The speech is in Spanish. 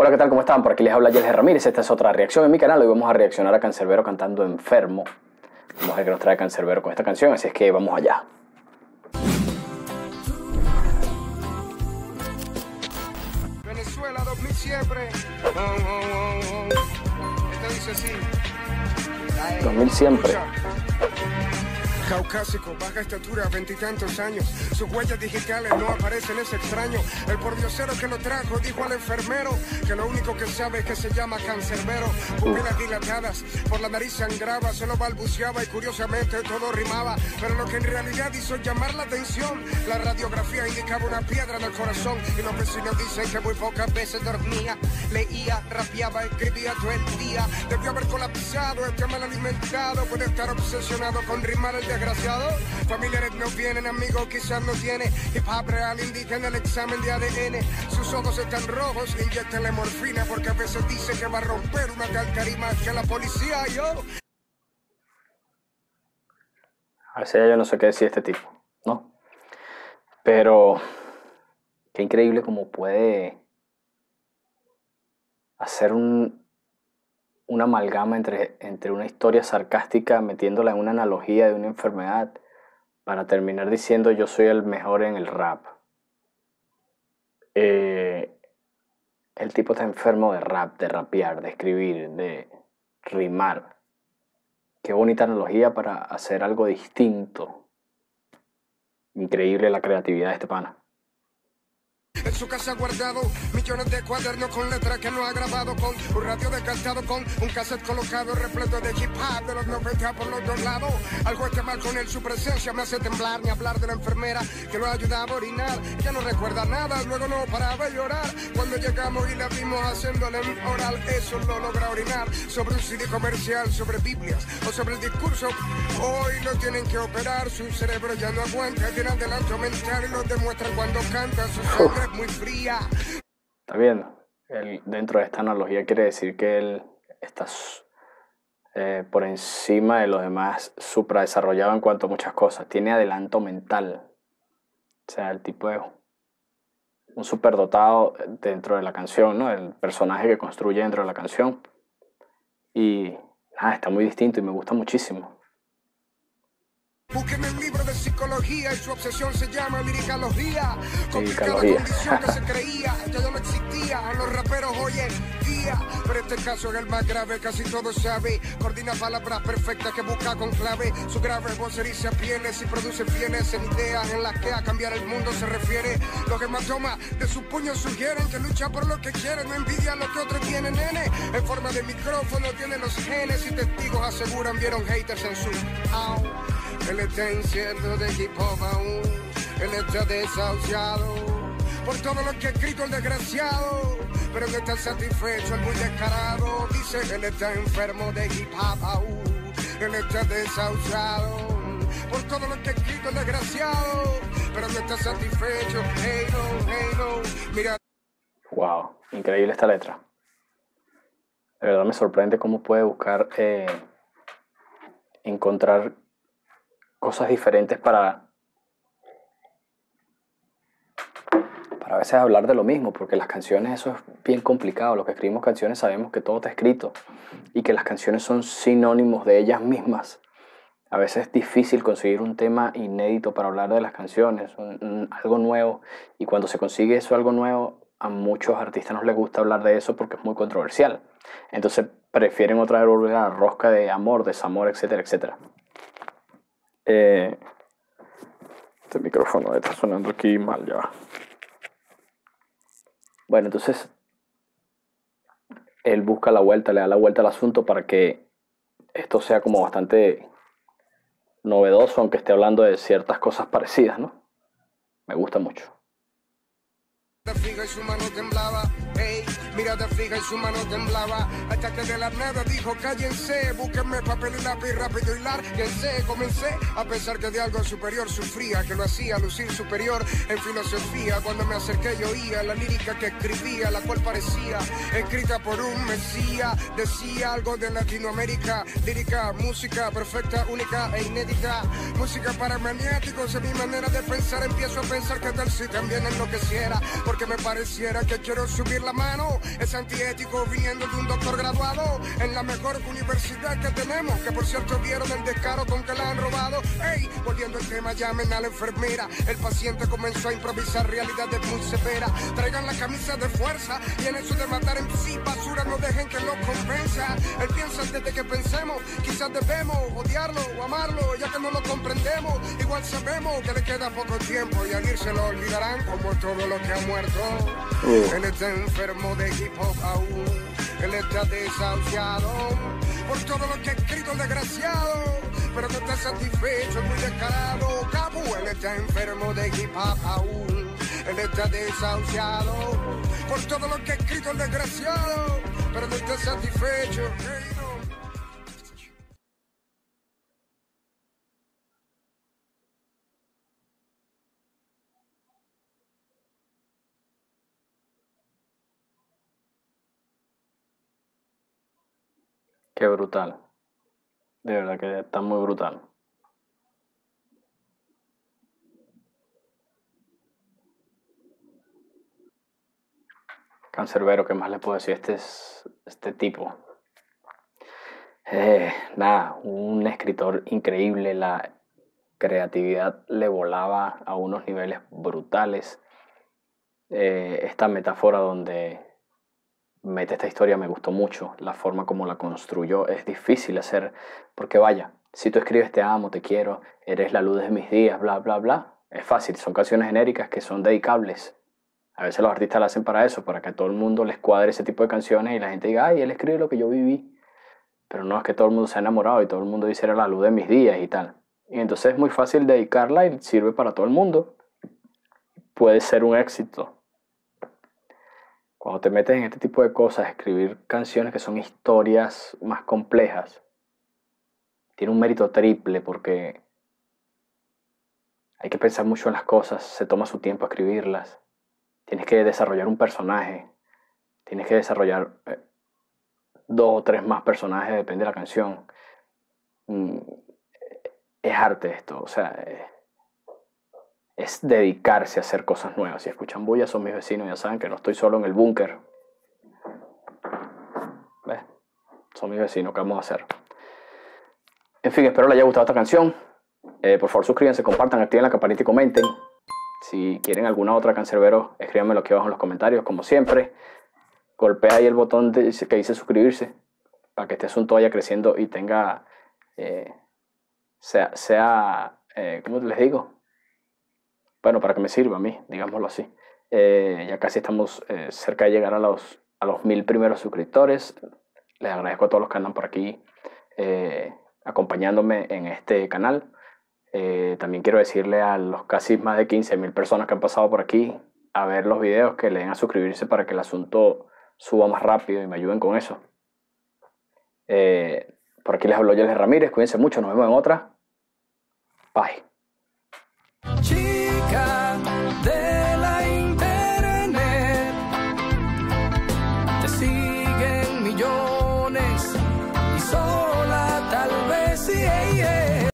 Hola, ¿qué tal? ¿Cómo están? Por aquí les habla Yelge Ramírez. Esta es otra reacción en mi canal. Hoy vamos a reaccionar a Cancerbero cantando Enfermo. Vamos a ver qué nos trae Cancerbero con esta canción, así es que vamos allá. Venezuela 2000 siempre. Oh, oh, oh, oh. Este dice así. 2000 siempre. Caucásico, baja estatura, veintitantos años. Sus huellas digitales no aparecen, es extraño. El pordiosero que lo trajo dijo al enfermero que lo único que sabe es que se llama cancerbero. Pupilas dilatadas, por la nariz sangraba, solo balbuceaba y curiosamente todo rimaba. Pero lo que en realidad hizo llamar la atención, la radiografía indicaba una piedra en el corazón. Y los vecinos dicen que muy pocas veces dormía, leía, rapeaba, escribía todo el día. Debió haber colapsado, está mal alimentado, puede estar obsesionado con rimar el desgraciado. Familiares no vienen, amigos quizás no tiene. Hip hop real indica en el examen de ADN. Sus ojos están rojos, inyectenle morfina porque a veces dice que va a romper una calcarima que la policía yo. A veces ya yo no sé qué decir este tipo, ¿no? Pero qué increíble como puede hacer un, una amalgama entre, entre una historia sarcástica metiéndola en una analogía de una enfermedad para terminar diciendo yo soy el mejor en el rap. Eh, el tipo está enfermo de rap, de rapear, de escribir, de rimar. Qué bonita analogía para hacer algo distinto. Increíble la creatividad de este pana. En su casa guardado millones de cuadernos con letras que no ha grabado con un radio descartado con un cassette colocado repleto de hip hop de los 90 por los dos lados. Algo está mal con él, su presencia me hace temblar ni hablar de la enfermera que lo ayudaba a orinar. Ya no recuerda nada, luego no paraba de llorar. Cuando llegamos y la vimos haciéndole un oral, eso lo logra orinar sobre un CD comercial, sobre Biblias o sobre el discurso. Hoy lo tienen que operar, su cerebro ya no aguanta, tiene adelanto mental y lo demuestra cuando canta su sangre muy fría. ¿Está viendo? Él, dentro de esta analogía quiere decir que él está eh, por encima de los demás supradesarrollado en cuanto a muchas cosas. Tiene adelanto mental. O sea, el tipo es un superdotado dentro de la canción, ¿no? El personaje que construye dentro de la canción. Y nada, está muy distinto y me gusta muchísimo. Búsqueme el libro de psicología y su obsesión se llama liricalogía. Complicada condición que se creía, ya no existía. A los raperos hoy en día. Pero este caso es el más grave, casi todo sabe. Coordina palabras perfectas que busca con clave. Su grave voz eriza pieles y produce fieles en ideas en las que a cambiar el mundo se refiere. Los hematomas de sus puños sugieren que lucha por lo que quiere, no envidia lo que otros tienen, nene. En forma de micrófono tiene los genes y testigos aseguran vieron haters en su. Au. Él está incierto de hop aún. Él está desahuciado por todo lo que ha escrito el desgraciado. Pero no está satisfecho, el muy descarado. Dice, él está enfermo de hip aún. Él está desahuciado por todo lo que ha escrito el desgraciado. Pero no está satisfecho. Hey no, hey no. Mira, Wow, increíble esta letra. De verdad me sorprende cómo puede buscar eh, encontrar cosas diferentes para para a veces hablar de lo mismo, porque las canciones eso es bien complicado. Los que escribimos canciones sabemos que todo está escrito y que las canciones son sinónimos de ellas mismas. A veces es difícil conseguir un tema inédito para hablar de las canciones, un- un- algo nuevo. Y cuando se consigue eso, algo nuevo, a muchos artistas no les gusta hablar de eso porque es muy controversial. Entonces prefieren otra vez volver a la rosca de amor, desamor, etcétera, etcétera. Eh, este micrófono está sonando aquí mal ya. Bueno, entonces él busca la vuelta, le da la vuelta al asunto para que esto sea como bastante novedoso, aunque esté hablando de ciertas cosas parecidas, ¿no? Me gusta mucho. Mirada fija y su mano temblaba, hasta que de la nada dijo cállense, búsquenme papel y lápiz rápido y lárguense, comencé a pensar que de algo superior sufría, que lo hacía lucir superior en filosofía, cuando me acerqué yo oía la lírica que escribía, la cual parecía escrita por un mesía, decía algo de Latinoamérica, lírica, música perfecta, única e inédita, música para maniáticos, en mi manera de pensar empiezo a pensar que tal si también enloqueciera, porque me pareciera que quiero subir la mano Es antiético viniendo de un doctor graduado en la mejor universidad que tenemos. Que por cierto vieron el descaro con que la han robado. Ey, volviendo al tema, llamen a la enfermera. El paciente comenzó a improvisar realidades muy severas. Traigan la camisa de fuerza y en eso de matar en sí basura no dejen que lo compensa. Él piensa antes de que pensemos, quizás debemos odiarlo o amarlo, ya que no lo comprendemos. Igual sabemos que le queda poco tiempo y al irse lo olvidarán como todo lo que ha muerto. Él está enfermo de hip hop aún, él está desahuciado por todo lo que ha escrito el desgraciado, pero que está satisfecho, muy descarado. Cabu, él está enfermo de hip hop aún, él está desahuciado por todo lo que ha escrito el desgraciado, pero no está satisfecho. Qué brutal. De verdad que está muy brutal. Cancerbero, ¿qué más le puedo decir? Este es este tipo. Eh, nada, un escritor increíble, la creatividad le volaba a unos niveles brutales. Eh, esta metáfora donde mete esta historia me gustó mucho, la forma como la construyó es difícil hacer, porque vaya, si tú escribes te amo, te quiero, eres la luz de mis días, bla, bla, bla, es fácil, son canciones genéricas que son dedicables. A veces los artistas lo hacen para eso, para que a todo el mundo les cuadre ese tipo de canciones y la gente diga, ay, él escribe lo que yo viví. Pero no es que todo el mundo se ha enamorado y todo el mundo dice era la luz de mis días y tal. Y entonces es muy fácil dedicarla y sirve para todo el mundo. Puede ser un éxito. Cuando te metes en este tipo de cosas, escribir canciones que son historias más complejas, tiene un mérito triple porque hay que pensar mucho en las cosas, se toma su tiempo a escribirlas. Tienes que desarrollar un personaje, tienes que desarrollar eh, dos o tres más personajes, depende de la canción. Mm, es arte esto, o sea, es dedicarse a hacer cosas nuevas. Si escuchan bulla, son mis vecinos, ya saben que no estoy solo en el búnker. ¿Ves? Son mis vecinos, ¿qué vamos a hacer? En fin, espero les haya gustado esta canción. Eh, por favor, suscríbanse, compartan, activen la campanita y comenten. Si quieren alguna otra cancerbero, escríbanmelo aquí abajo en los comentarios, como siempre. Golpea ahí el botón que dice suscribirse para que este asunto vaya creciendo y tenga, eh, sea, eh, ¿cómo les digo? Bueno, para que me sirva a mí, digámoslo así. Eh, ya casi estamos cerca de llegar a los, a los mil primeros suscriptores. Les agradezco a todos los que andan por aquí acompañándome en este canal. Eh, también quiero decirle a los casi más de 15.000 personas que han pasado por aquí a ver los videos que le den a suscribirse para que el asunto suba más rápido y me ayuden con eso. Eh, por aquí les habló Yeles Ramírez, cuídense mucho, nos vemos en otra. Bye. Chica.